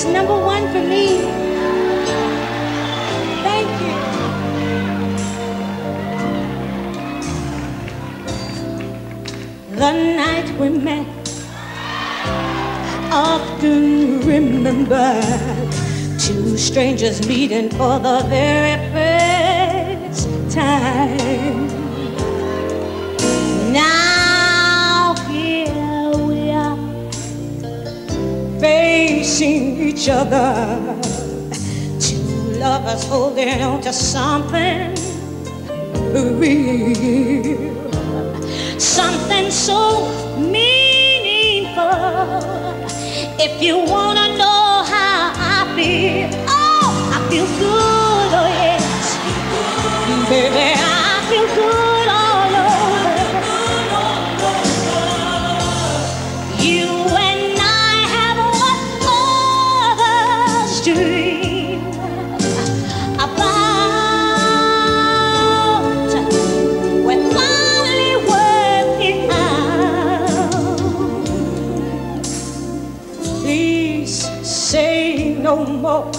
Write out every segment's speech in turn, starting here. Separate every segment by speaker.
Speaker 1: is number one for me. Thank you. The night we met, often remembered. Two strangers meeting for the very first time. Now here we are, facing each other. Two lovers holding on to something real, something so meaningful. If you wanna know how I feel, oh, I feel good, no more.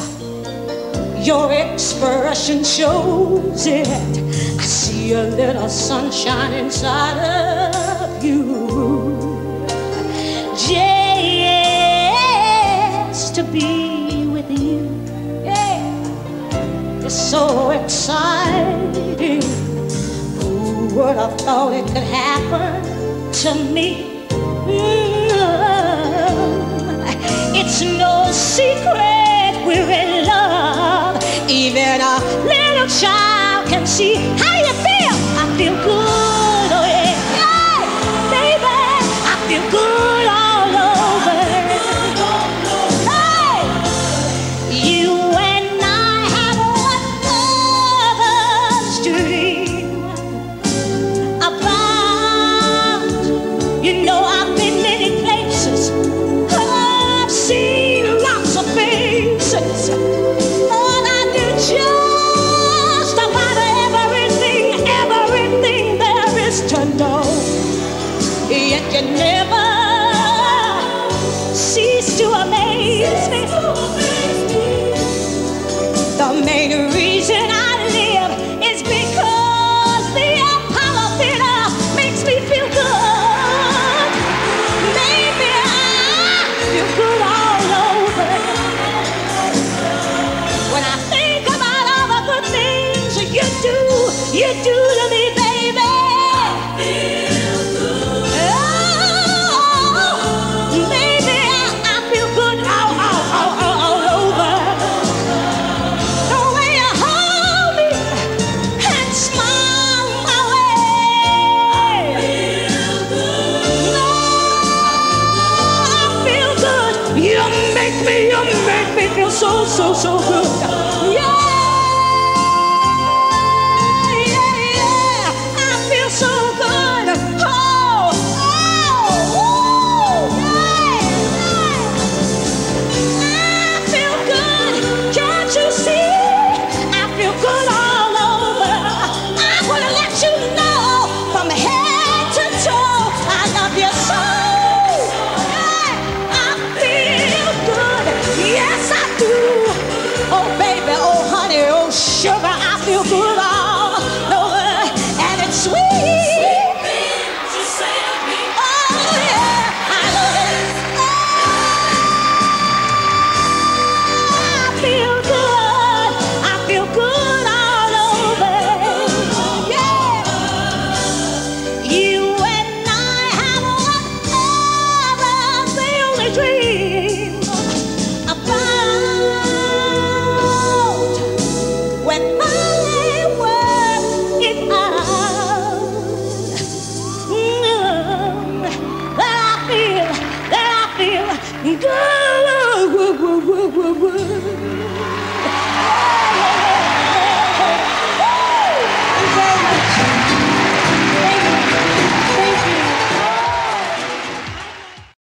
Speaker 1: Your expression shows it. I see a little sunshine inside of you. Just to be with you. Yeah. It's so exciting. Who would have thought it could happen to me? Mm. It's no secret we're in love. Even a little child can see is to know. Yet you never cease to amaze me. The main reason I live is because the Apollo Theater makes me feel good. Maybe I feel good all over. When I think about all the good things you do, you do to me, baby. So, so, so good. Yeah.